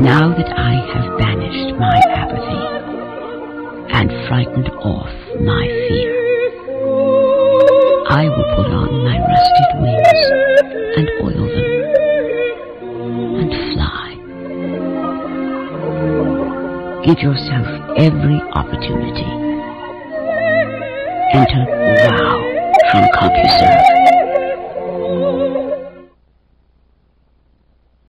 Now that I have banished my apathy and frightened off my fear, I will put on my rusted wings and oil them and fly. Give yourself every opportunity. Enter Wow from CompuServe.